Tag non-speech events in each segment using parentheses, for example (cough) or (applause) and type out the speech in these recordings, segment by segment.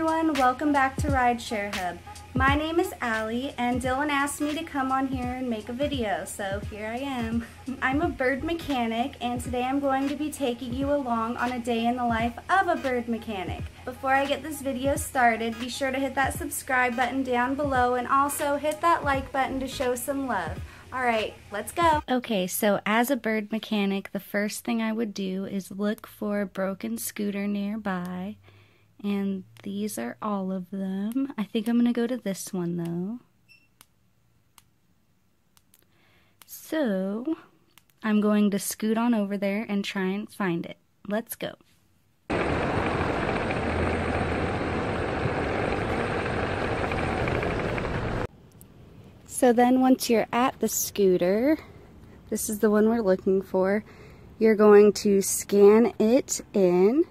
everyone, welcome back to Rideshare Hub. My name is Allie and Dylan asked me to come on here and make a video, so here I am. (laughs) I'm a bird mechanic and today I'm going to be taking you along on a day in the life of a bird mechanic. Before I get this video started, be sure to hit that subscribe button down below and also hit that like button to show some love. Alright, let's go. Okay, so as a bird mechanic, the first thing I would do is look for a broken scooter nearby and these are all of them. I think I'm going to go to this one though. So I'm going to scoot on over there and try and find it. Let's go. So then once you're at the scooter, this is the one we're looking for, you're going to scan it in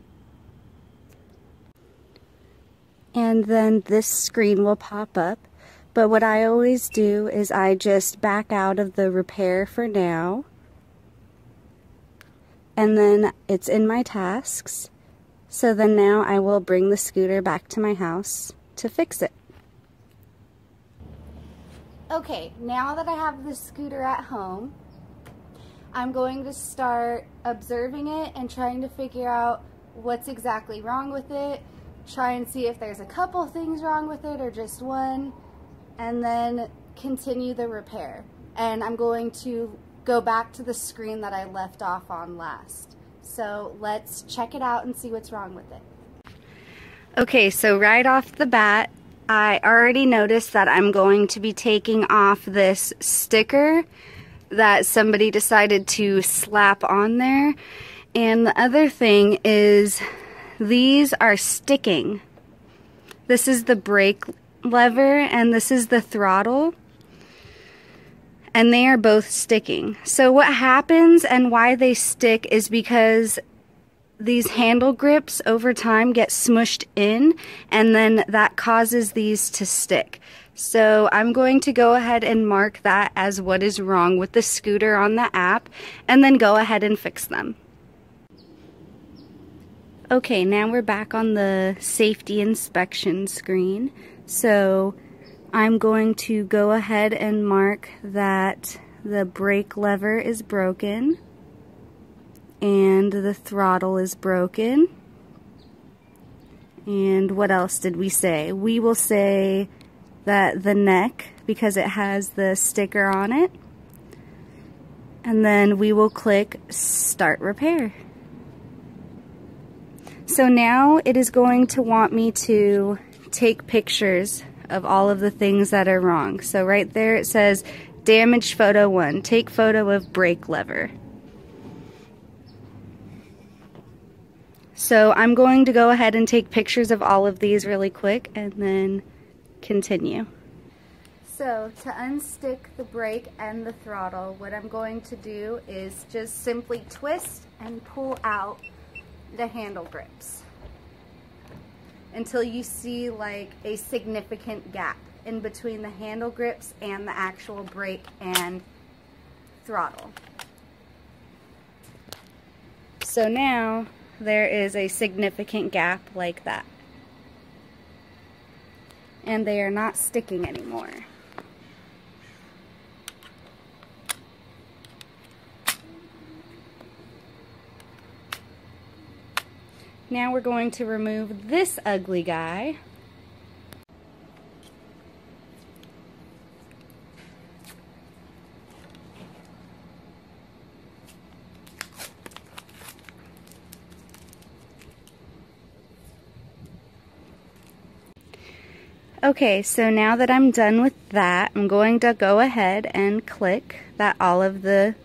and then this screen will pop up. But what I always do is I just back out of the repair for now. And then it's in my tasks. So then now I will bring the scooter back to my house to fix it. Okay, now that I have the scooter at home, I'm going to start observing it and trying to figure out what's exactly wrong with it try and see if there's a couple things wrong with it or just one, and then continue the repair. And I'm going to go back to the screen that I left off on last. So let's check it out and see what's wrong with it. Okay, so right off the bat, I already noticed that I'm going to be taking off this sticker that somebody decided to slap on there. And the other thing is these are sticking. This is the brake lever and this is the throttle. And they are both sticking. So what happens and why they stick is because these handle grips over time get smushed in and then that causes these to stick. So I'm going to go ahead and mark that as what is wrong with the scooter on the app and then go ahead and fix them. Okay, now we're back on the safety inspection screen. So I'm going to go ahead and mark that the brake lever is broken and the throttle is broken. And what else did we say? We will say that the neck, because it has the sticker on it, and then we will click Start Repair. So now it is going to want me to take pictures of all of the things that are wrong. So right there it says damaged photo one, take photo of brake lever. So I'm going to go ahead and take pictures of all of these really quick and then continue. So to unstick the brake and the throttle, what I'm going to do is just simply twist and pull out the handle grips until you see like a significant gap in between the handle grips and the actual brake and throttle. So now there is a significant gap like that. And they are not sticking anymore. Now we're going to remove this ugly guy. Okay, so now that I'm done with that, I'm going to go ahead and click that all of the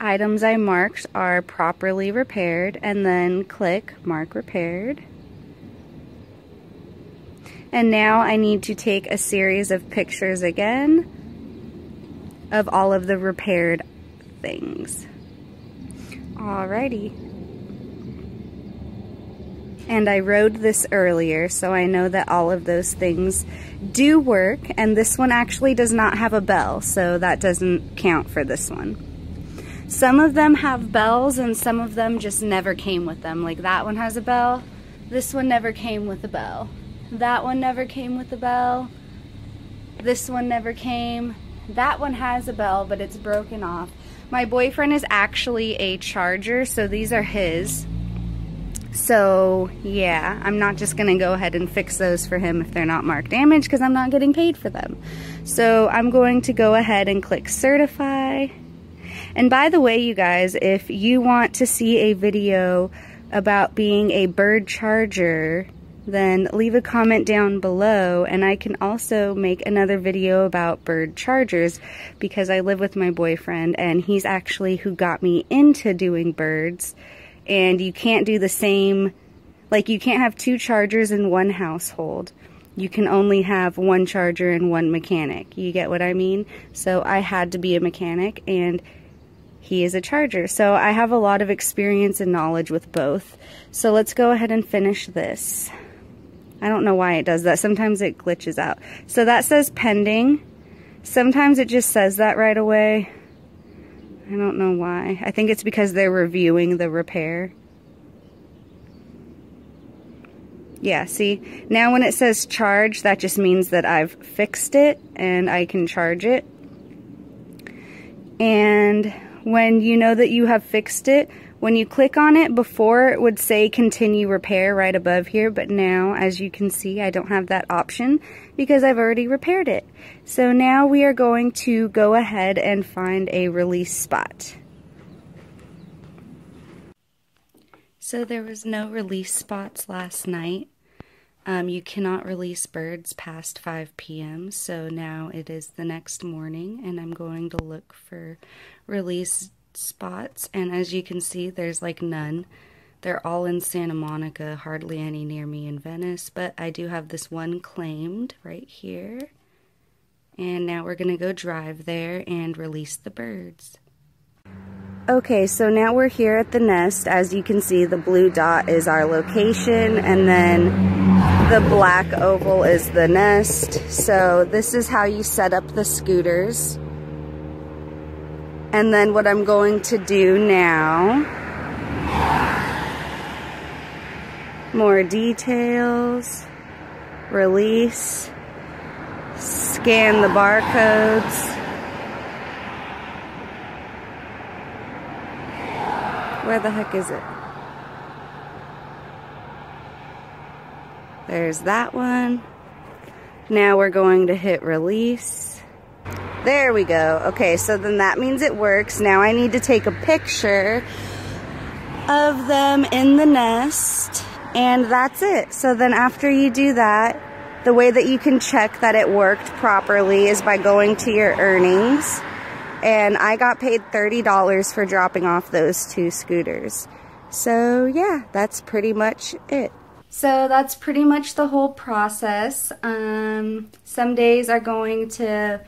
items I marked are properly repaired and then click mark repaired. And now I need to take a series of pictures again of all of the repaired things. Alrighty. And I rode this earlier, so I know that all of those things do work. And this one actually does not have a bell, so that doesn't count for this one. Some of them have bells and some of them just never came with them. Like that one has a bell, This one never came with a bell. That one never came with a bell. This one never came. That one has a bell, but it's broken off. My boyfriend is actually a charger, so these are his. So yeah, I'm not just gonna go ahead and fix those for him if they're not marked damaged because I'm not getting paid for them. So I'm going to go ahead and click certify. And by the way, you guys, if you want to see a video about being a bird charger, then leave a comment down below and I can also make another video about bird chargers because I live with my boyfriend and he's actually who got me into doing birds and you can't do the same, like you can't have two chargers in one household. You can only have one charger and one mechanic. You get what I mean? So I had to be a mechanic and he is a charger. So I have a lot of experience and knowledge with both. So let's go ahead and finish this. I don't know why it does that. Sometimes it glitches out. So that says pending. Sometimes it just says that right away. I don't know why. I think it's because they're reviewing the repair. Yeah, see? Now when it says charge, that just means that I've fixed it and I can charge it. And when you know that you have fixed it, when you click on it, before it would say continue repair right above here, but now, as you can see, I don't have that option because I've already repaired it. So now we are going to go ahead and find a release spot. So there was no release spots last night. Um, you cannot release birds past 5 p.m. So now it is the next morning and I'm going to look for release spots. And as you can see there's like none. They're all in Santa Monica hardly any near me in Venice but I do have this one claimed right here. And now we're gonna go drive there and release the birds. Okay so now we're here at the nest. As you can see the blue dot is our location and then the black oval is the nest so this is how you set up the scooters and then what I'm going to do now, more details, release, scan the barcodes. Where the heck is it? There's that one. Now we're going to hit release. There we go. Okay, so then that means it works. Now I need to take a picture of them in the nest and that's it. So then after you do that, the way that you can check that it worked properly is by going to your earnings. And I got paid $30 for dropping off those two scooters. So yeah, that's pretty much it. So that's pretty much the whole process. Um, some days are going to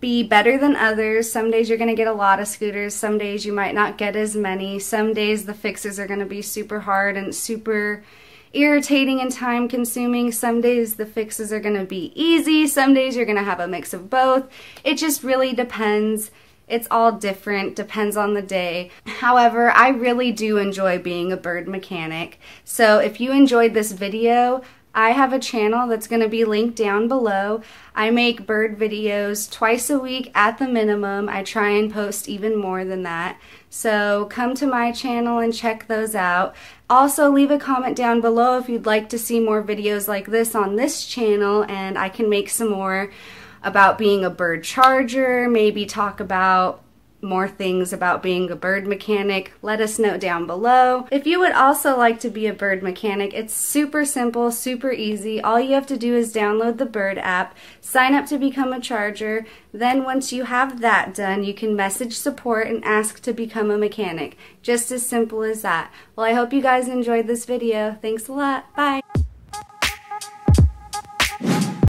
be better than others. Some days you're going to get a lot of scooters. Some days you might not get as many. Some days the fixes are going to be super hard and super irritating and time consuming. Some days the fixes are going to be easy. Some days you're going to have a mix of both. It just really depends. It's all different, depends on the day. However, I really do enjoy being a bird mechanic. So if you enjoyed this video, I have a channel that's going to be linked down below. I make bird videos twice a week at the minimum. I try and post even more than that. So come to my channel and check those out. Also leave a comment down below if you'd like to see more videos like this on this channel and I can make some more about being a bird charger, maybe talk about more things about being a bird mechanic, let us know down below. If you would also like to be a bird mechanic, it's super simple, super easy. All you have to do is download the Bird app, sign up to become a charger, then once you have that done, you can message support and ask to become a mechanic. Just as simple as that. Well, I hope you guys enjoyed this video. Thanks a lot. Bye.